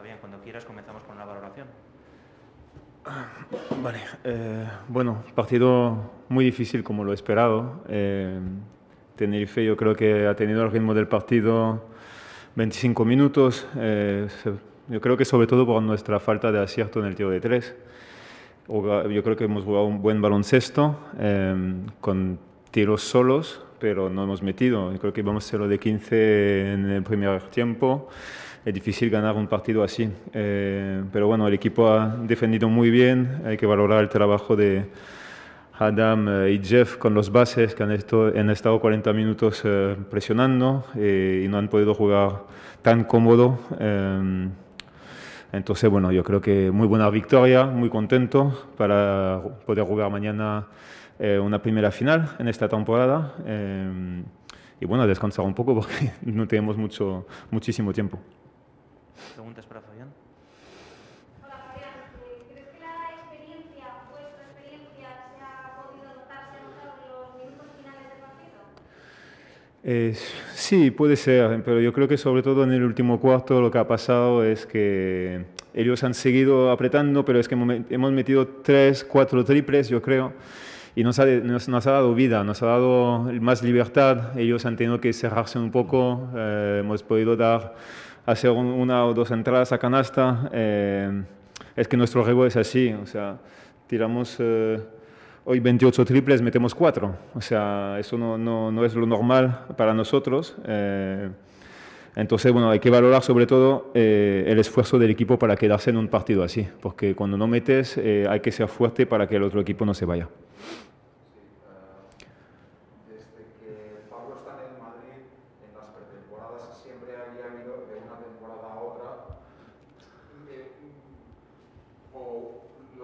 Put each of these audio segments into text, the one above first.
Fabián, cuando quieras comenzamos con la valoración. Vale, eh, bueno, partido muy difícil como lo esperado. Eh, Tenerife yo creo que ha tenido el ritmo del partido 25 minutos. Eh, yo creo que sobre todo por nuestra falta de acierto en el tiro de tres. Yo creo que hemos jugado un buen baloncesto con tiros solos, pero no hemos metido. Yo creo que vamos a lo de 15 en el primer tiempo es difícil ganar un partido así. Eh, pero bueno, el equipo ha defendido muy bien, hay que valorar el trabajo de Adam eh, y Jeff con los bases que han, estado 40 minutos eh, presionando y no han podido jugar tan cómodo. entonces, bueno, yo creo que muy buena victoria, muy contento para poder jugar mañana una primera final en esta temporada. y bueno, descansar un poco porque no tenemos mucho, muchísimo tiempo. ¿Preguntas para Fabián? Hola Fabián, ¿crees que la experiencia, vuestra experiencia, se ha podido notar, se ha notado en los minutos finales del partido? Eh, sí, puede ser, pero yo creo que sobre todo en el último cuarto lo que ha pasado es que ellos han seguido apretando, pero es que hemos metido tres, cuatro triples, yo creo, y nos ha, nos, nos ha dado vida, nos ha dado más libertad, ellos han tenido que cerrarse un poco, eh, hemos podido dar hacer una o dos entradas a canasta. Eh, es que nuestro juego es así, o sea, tiramos eh, hoy 28 triples, metemos 4. O sea, eso no, no, no es lo normal para nosotros. Eh, entonces, bueno, hay que valorar sobre todo el esfuerzo del equipo para quedarse en un partido así, porque cuando no metes hay que ser fuerte para que el otro equipo no se vaya.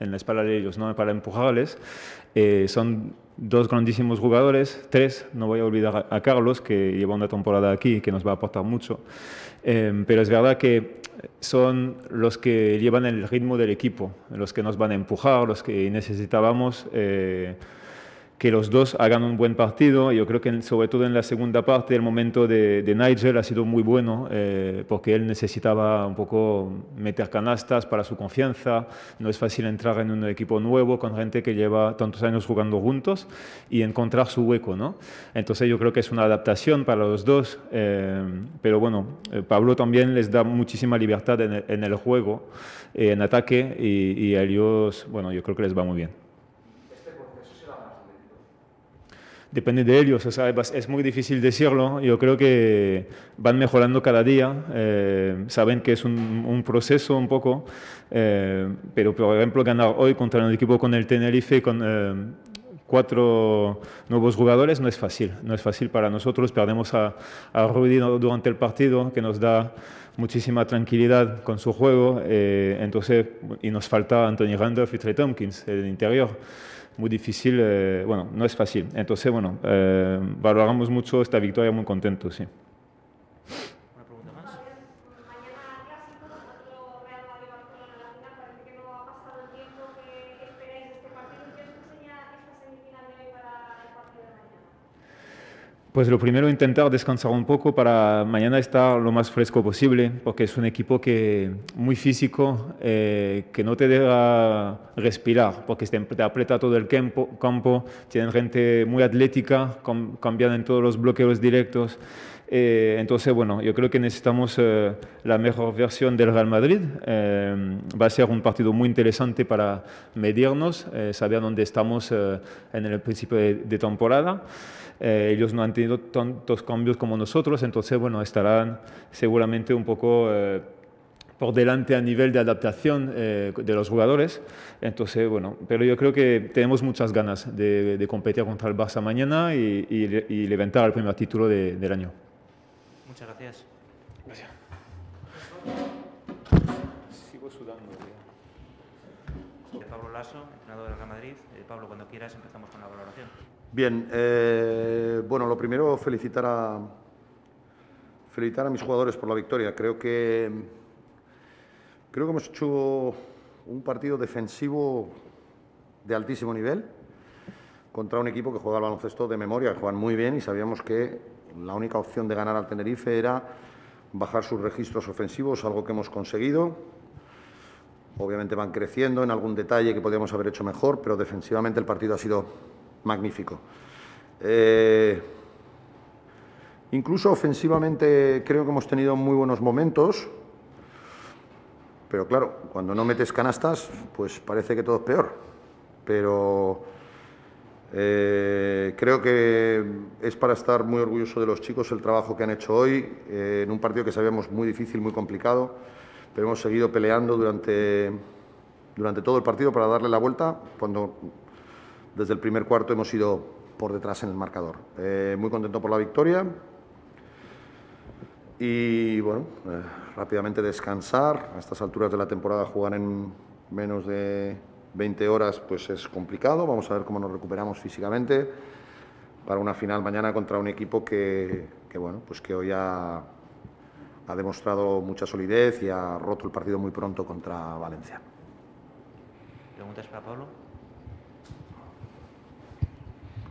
en la espalda de ellos, ¿no? para empujarles. Eh, son dos grandísimos jugadores, tres, no voy a olvidar a Carlos, que lleva una temporada aquí y que nos va a aportar mucho. Eh, pero es verdad que son los que llevan el ritmo del equipo, los que nos van a empujar, los que necesitábamos. Eh, que los dos hagan un buen partido. Yo creo que sobre todo en la segunda parte el momento de, Nigel ha sido muy bueno eh, porque él necesitaba un poco meter canastas para su confianza. No es fácil entrar en un equipo nuevo con gente que lleva tantos años jugando juntos y encontrar su hueco. ¿no? Entonces yo creo que es una adaptación para los dos. Eh, pero bueno, eh, Pablo también les da muchísima libertad en el, juego, en ataque y, y a ellos, bueno, yo creo que les va muy bien. Depende de ellos, o sea, es muy difícil decirlo, yo creo que van mejorando cada día, eh, saben que es un, proceso un poco, eh, pero por ejemplo ganar hoy contra un equipo con el Tenerife, con eh, cuatro nuevos jugadores, no es fácil, no es fácil para nosotros, perdemos a, a Rudy durante el partido, que nos da muchísima tranquilidad con su juego, entonces, y nos falta Anthony Randolph y Trey Tompkins en el interior muy difícil, eh, bueno, no es fácil. Entonces, bueno, eh, valoramos mucho esta victoria, muy contentos, sí. Pues lo primero, intentar descansar un poco para mañana estar lo más fresco posible, porque es un equipo que muy físico, eh, que no te deja respirar, porque te aprieta todo el campo, campo tienen gente muy atlética, cambian en todos los bloqueos directos. Eh, entonces, bueno, yo creo que necesitamos eh, la mejor versión del Real Madrid. va a ser un partido muy interesante para medirnos, saber dónde estamos en el principio de temporada. Eh, ellos no han tenido tantos cambios como nosotros, entonces, bueno, estarán seguramente un poco eh, por delante a nivel de adaptación eh, de los jugadores. Entonces, bueno, pero yo creo que tenemos muchas ganas de, competir contra el Barça mañana y, levantar el primer título del año. Muchas gracias. Gracias. Sigo sudando. Pablo Lasso, entrenador del Real Madrid. Eh, Pablo, cuando quieras empezamos con la valoración. Bien, eh, bueno, lo primero felicitar a felicitar a mis jugadores por la victoria. Creo que creo que hemos hecho un partido defensivo de altísimo nivel contra un equipo que juega al baloncesto de memoria, que juegan muy bien y sabíamos que la única opción de ganar al Tenerife era bajar sus registros ofensivos, algo que hemos conseguido. Obviamente van creciendo en algún detalle que podríamos haber hecho mejor, pero defensivamente el partido ha sido magnífico. Eh, incluso ofensivamente creo que hemos tenido muy buenos momentos, pero claro, cuando no metes canastas, pues parece que todo es peor. Pero eh, creo que es para estar muy orgulloso de los chicos el trabajo que han hecho hoy, eh, en un partido que sabíamos muy difícil, muy complicado, pero hemos seguido peleando durante, durante todo el partido para darle la vuelta, cuando desde el primer cuarto hemos ido por detrás en el marcador. Eh, muy contento por la victoria y bueno, rápidamente descansar. A estas alturas de la temporada jugar en menos de 20 horas pues es complicado, vamos a ver cómo nos recuperamos físicamente para una final mañana contra un equipo que, bueno, pues que hoy ha, ha demostrado mucha solidez y ha roto el partido muy pronto contra Valencia. ¿Preguntas para Pablo?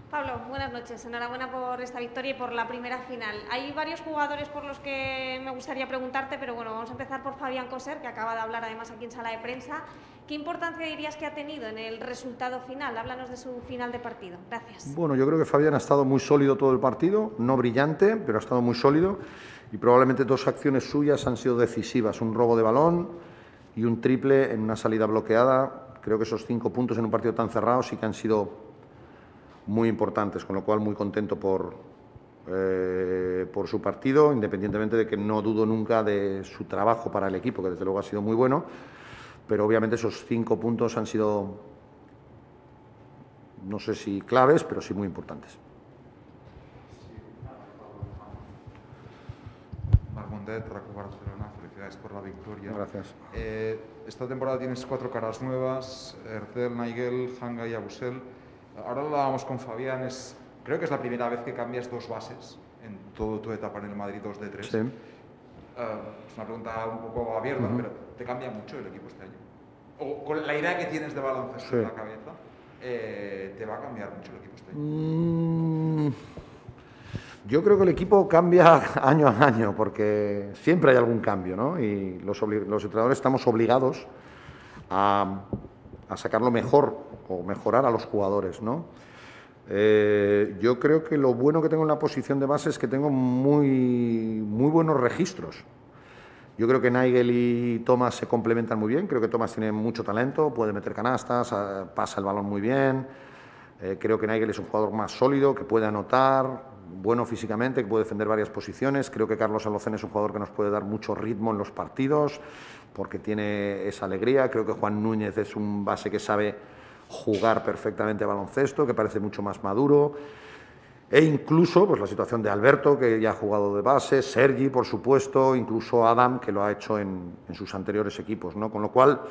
Pablo, buenas noches. Enhorabuena por esta victoria y por la primera final. Hay varios jugadores por los que me gustaría preguntarte, pero bueno, vamos a empezar por Fabián Coser, que acaba de hablar además aquí en sala de prensa. ¿Qué importancia dirías que ha tenido en el resultado final? Háblanos de su final de partido. Gracias. Bueno, yo creo que Fabián ha estado muy sólido todo el partido, no brillante, pero ha estado muy sólido y probablemente dos acciones suyas han sido decisivas, un robo de balón y un triple en una salida bloqueada. Creo que esos cinco puntos en un partido tan cerrado sí que han sido muy importantes, con lo cual muy contento por, eh, por su partido, independientemente de que no dudo nunca de su trabajo para el equipo, que desde luego ha sido muy bueno, pero obviamente esos cinco puntos han sido, no sé si claves, pero sí muy importantes. Marmondet, Barcelona, felicidades por la victoria. Gracias. Eh, esta temporada tienes cuatro caras nuevas, Ercel, Nigel, Hanga y Abusel. Ahora lo hablábamos con Fabián, es, creo que es la primera vez que cambias dos bases en toda tu etapa en el Madrid 2 de 3. Sí. Uh, es una pregunta un poco abierta, uh -huh. pero ¿te cambia mucho el equipo este año? O con la idea que tienes de baloncesto sí. en la cabeza, eh, ¿te va a cambiar mucho el equipo este año? Mm, yo creo que el equipo cambia año a año, porque siempre hay algún cambio, ¿no? Y los, los entrenadores estamos obligados a, a sacar lo mejor o mejorar a los jugadores, ¿no? Eh, yo creo que lo bueno que tengo en la posición de base es que tengo muy, muy buenos registros. Yo creo que Nigel y Thomas se complementan muy bien. Creo que Thomas tiene mucho talento, puede meter canastas, pasa el balón muy bien. Eh, creo que Nigel es un jugador más sólido, que puede anotar, bueno físicamente, que puede defender varias posiciones. Creo que Carlos Alocen es un jugador que nos puede dar mucho ritmo en los partidos, porque tiene esa alegría. Creo que Juan Núñez es un base que sabe jugar perfectamente baloncesto, que parece mucho más maduro. E incluso pues, la situación de Alberto, que ya ha jugado de base, Sergi, por supuesto, incluso Adam, que lo ha hecho en, en sus anteriores equipos. ¿no? Con lo cual,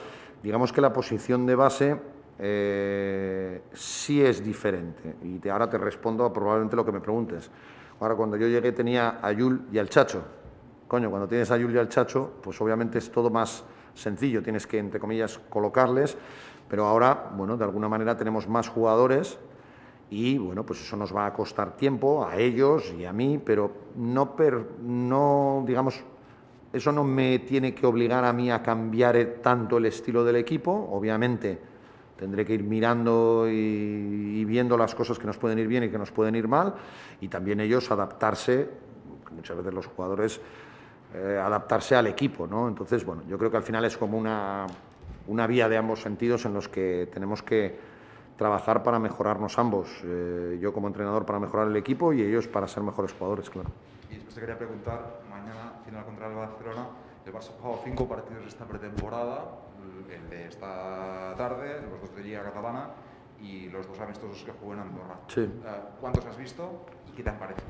digamos que la posición de base eh, sí es diferente. Y ahora te respondo a probablemente lo que me preguntes. Ahora, cuando yo llegué tenía a Yul y al Chacho. Coño, cuando tienes a Yul y al Chacho, pues obviamente es todo más sencillo. Tienes que, entre comillas, colocarles. Pero ahora, bueno, de alguna manera tenemos más jugadores y, bueno, pues eso nos va a costar tiempo a ellos y a mí, pero no, per, no digamos, eso no me tiene que obligar a mí a cambiar tanto el estilo del equipo. Obviamente tendré que ir mirando y, viendo las cosas que nos pueden ir bien y que nos pueden ir mal y también ellos adaptarse, muchas veces los jugadores eh, adaptarse al equipo, ¿no? Entonces, bueno, yo creo que al final es como una, una vía de ambos sentidos en los que tenemos que trabajar para mejorarnos ambos. Eh, yo como entrenador para mejorar el equipo y ellos para ser mejores jugadores, claro. Y después te quería preguntar, mañana final contra el Barcelona, el Barça ha jugado cinco partidos esta pretemporada, el de esta tarde, los dos de Liga Catalana y los dos amistosos que jugó en Andorra. Sí. Uh, ¿Cuántos has visto y qué te han parecido?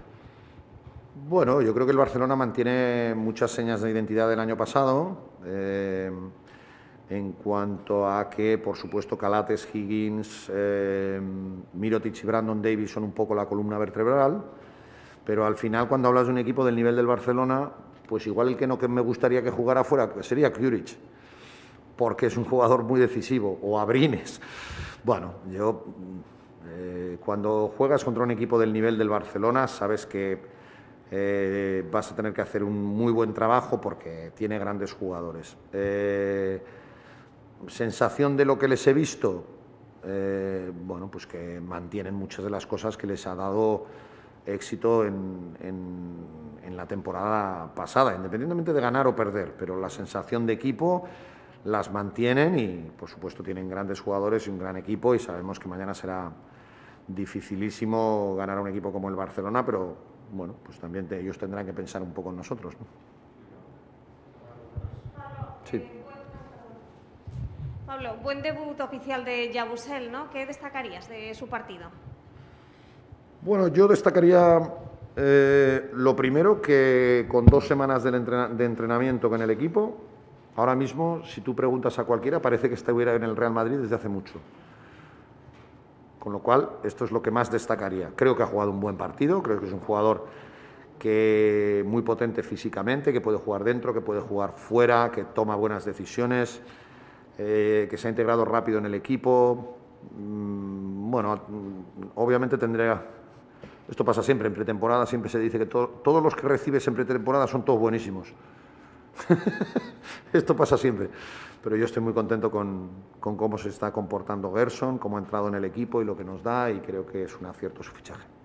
Bueno, yo creo que el Barcelona mantiene muchas señas de identidad del año pasado. Eh, en cuanto a que, por supuesto, Calates, Higgins, eh, Mirotic y Brandon Davis son un poco la columna vertebral, pero al final cuando hablas de un equipo del nivel del Barcelona, pues igual el que no que me gustaría que jugara fuera sería Kjuric, porque es un jugador muy decisivo, o Abrines. Bueno, yo eh, cuando juegas contra un equipo del nivel del Barcelona, sabes que eh, vas a tener que hacer un muy buen trabajo porque tiene grandes jugadores. Eh, sensación de lo que les he visto, bueno, pues que mantienen muchas de las cosas que les ha dado éxito en, en, la temporada pasada, independientemente de ganar o perder, pero la sensación de equipo las mantienen y, por supuesto, tienen grandes jugadores y un gran equipo y sabemos que mañana será dificilísimo ganar a un equipo como el Barcelona, pero bueno, pues también ellos tendrán que pensar un poco en nosotros. ¿no? Sí. Pablo, buen debut oficial de Yabusel, ¿no? ¿Qué destacarías de su partido? Bueno, yo destacaría eh, lo primero que con dos semanas de, entrenamiento con el equipo, ahora mismo, si tú preguntas a cualquiera, parece que estuviera en el Real Madrid desde hace mucho. Con lo cual, esto es lo que más destacaría. Creo que ha jugado un buen partido, creo que es un jugador que muy potente físicamente, que puede jugar dentro, que puede jugar fuera, que toma buenas decisiones. Eh, que se ha integrado rápido en el equipo. Mm, bueno, obviamente tendría. Esto pasa siempre, en pretemporada siempre se dice que todos los que recibes en pretemporada son todos buenísimos. Esto pasa siempre. Pero yo estoy muy contento con, con cómo se está comportando Gerson, cómo ha entrado en el equipo y lo que nos da, y creo que es un acierto su fichaje.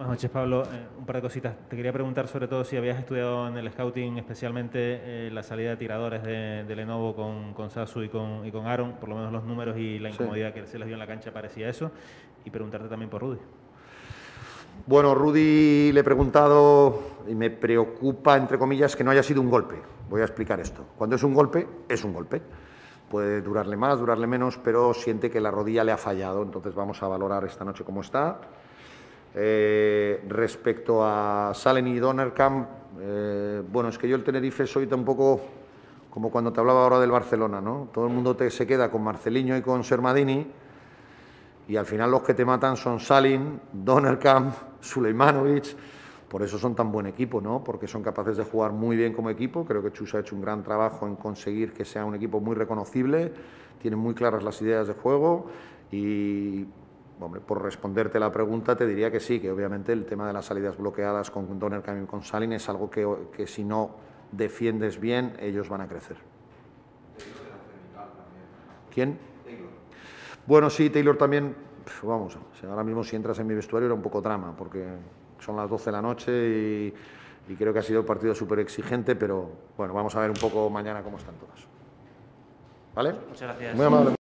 Buenas noches, Pablo. Eh, un par de cositas. Te quería preguntar sobre todo si habías estudiado en el scouting especialmente eh, la salida de tiradores de, Lenovo con, con, Sasu y con, y con Aaron, por lo menos los números y la incomodidad que se les dio en la cancha parecía eso. Y preguntarte también por Rudy. Bueno, Rudy le he preguntado y me preocupa, entre comillas, que no haya sido un golpe. Voy a explicar esto. Cuando es un golpe, es un golpe. Puede durarle más, durarle menos, pero siente que la rodilla le ha fallado. Entonces vamos a valorar esta noche cómo está eh, respecto a Salen y Donnerkamp, eh, bueno, es que yo el Tenerife soy tampoco como cuando te hablaba ahora del Barcelona, ¿no? Todo el mundo te, se queda con Marceliño y con Sermadini y al final los que te matan son Salin, Donnerkamp, Suleimanovic, por eso son tan buen equipo, ¿no? Porque son capaces de jugar muy bien como equipo. Creo que Chus ha hecho un gran trabajo en conseguir que sea un equipo muy reconocible, tienen muy claras las ideas de juego y Hombre, por responderte la pregunta te diría que sí, que obviamente el tema de las salidas bloqueadas con Donner y con Salin es algo que, que si no defiendes bien, ellos van a crecer. ¿Quién? Bueno, sí, Taylor también, vamos, ahora mismo si entras en mi vestuario era un poco drama, porque son las 12 de la noche y, y creo que ha sido un partido súper exigente, pero bueno, vamos a ver un poco mañana cómo están todas. ¿Vale? Muchas gracias. Muy amable.